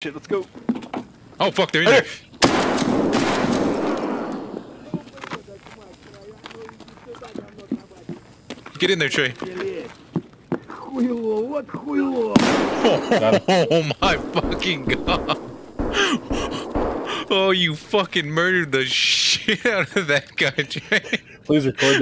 Shit, let's go. Oh fuck, they're in there. Get in there, Trey. Хуйло, What? Oh my fucking god. Oh, you fucking murdered the shit out of that guy, Trey. Please record